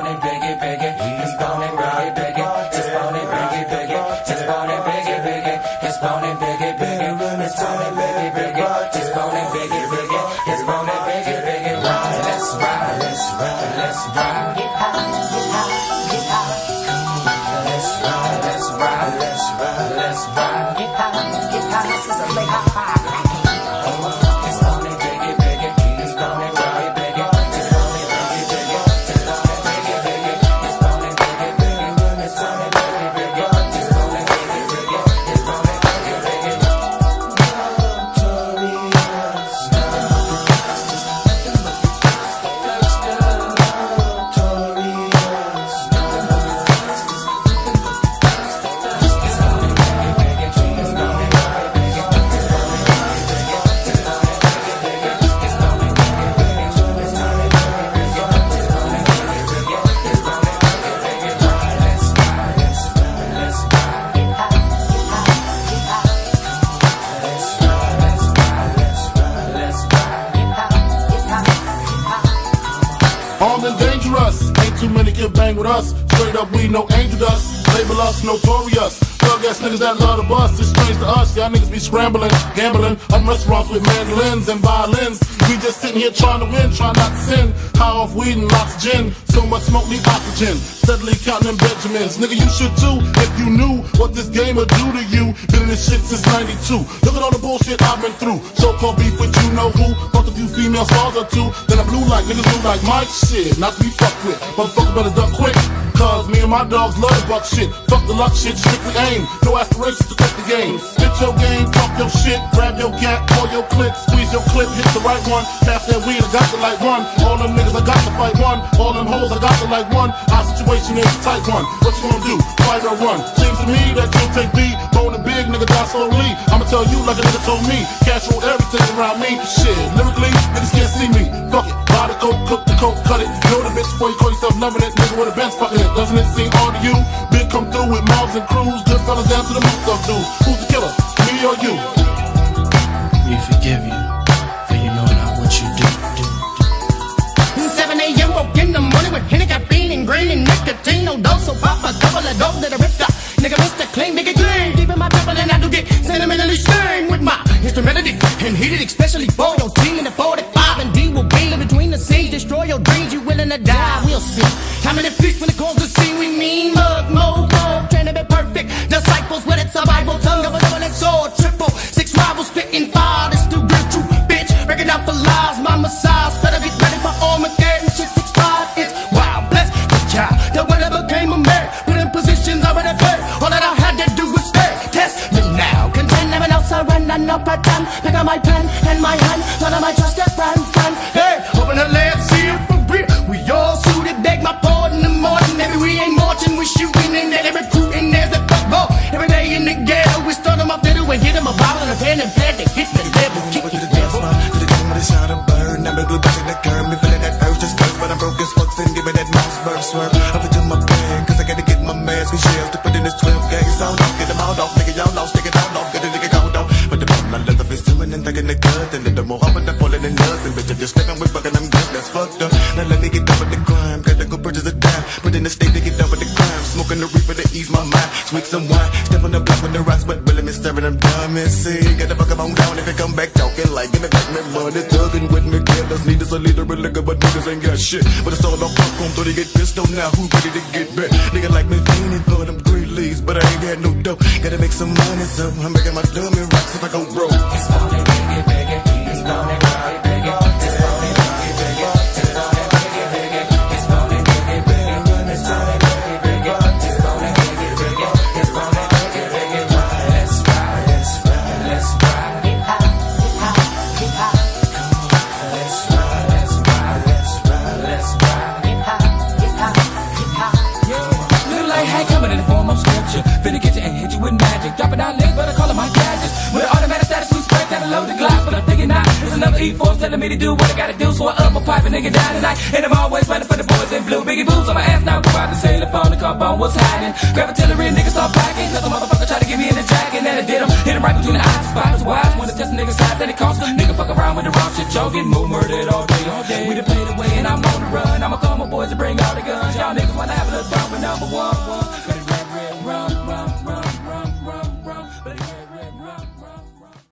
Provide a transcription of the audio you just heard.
it, biggie, biggie. It's bone it, biggie, biggie. Can bang with us. Straight up, we no angel dust. Label us notorious. Thug ass niggas that love to bust. It's strange to us, y'all niggas be scrambling, gambling. I'm restaurants with mandolins and violins. We just sitting here trying to win, trying not to sin. High off weed and lots of gin. So much smoke, need oxygen. Steadily counting Benjamins. Nigga, you should too if you knew what this game would do to you. Been in this shit since 92. Look at all the bullshit I've been through. So called beef with you know who. Fucked a few female stars or two. Then I blew like niggas blue like Mike. Shit, not to be fucked with. Motherfucker better duck quick. Cause me and my dogs love buck shit. Fuck the luck shit, strictly aim. No aspirations to quit the game. Spit your game, talk your shit, grab your gat, pull your clip, squeeze your clip, hit the right one. Pass that weed, I got the like one. All them niggas, I got to fight one. All them hoes, I got the like one. Our situation is a tight one. What you gonna do? Fight or run? Seems to me that you'll take me. Bone big nigga die slowly. I'ma tell you like a nigga told me. Cash roll everything around me. Shit, coke, cook the coke, cut it. Know the bitch before you call yourself loving it. Nigga with a bench fucking it. Doesn't it seem odd to you? Big come through with mobs and crews. Good fellas down to the most of dudes. Who's the killer? Me or you? We forgive you, for you know not what you do. do. 7 a.m. woke in the morning with Henny caffeine and green and nicotine. No dose, so pop a double of dope that I ripped up. Nigga, Mr. Clean, nigga, clean. Deep in my trouble and I do get sentimentally stained with my instrumentality. And heated especially for your team in the 45 your dreams, you willing to die, we'll see. Time in the feast when it comes to see, we mean mug, mode, mode. Trying to be perfect. Disciples with it, survival, tongue bottle and and to hit the devil, kick to the the devil. to the dome with a shot of burn. I'm a glue back in the curb, me feeling that urge just burst, but I'm broke as fuck, and give me that mouse bird swerve. Up into my bag, cause I gotta get my mask and shells to put in this 12 gauge sound off, get them out off, nigga, y'all lost, it out off, get a nigga count off. But the bottom I leather is doing and thinking the good, and then the more I'm the falling in love, and bitch, I'm just slipping with fucking, I'm good, that's fucked up. Now let me get done with the crime, gotta go purchase a dime, put in the state to get done with the crime, smoking the reaper to ease my mind, sweet some wine, step on the block the rocks, but really me staring, I'm dumb and see, gotta fuck 'em on down. If you come back talking like, give me back my money, thugging with me, killers need us a leader, a liquor, but niggas ain't got shit, but it's all on fuck so they get pissed on. Now, who ready to get back, nigga like me feeling for them green leaves, but I ain't got no dough, gotta make some money, so I'm making my dummy rocks if I go broke. It's it, biggie, biggie. Magic. Dropping down but I call it my gadgets. With an automatic status, we spray down a the glass. But I'm thinking not. It's another E-force telling me to do what I gotta do. So I up my pipe and nigga down tonight. And I'm always running for the boys in blue. Biggie boots on my ass now. Go the cellular phone to call on what's happening. Grab artillery, niggas start packing. Cause a motherfucker try to get me in the jacket. And I did him. Hit him right between the eyes. Spots wise. Wanna test a nigga size that it costs. Nigga fuck around with the wrong shit. Y'all get more murdered all day, all day. We done played away and I'm on the run. I'ma call my boys to bring all the guns. Y'all niggas wanna have a little fun with number one.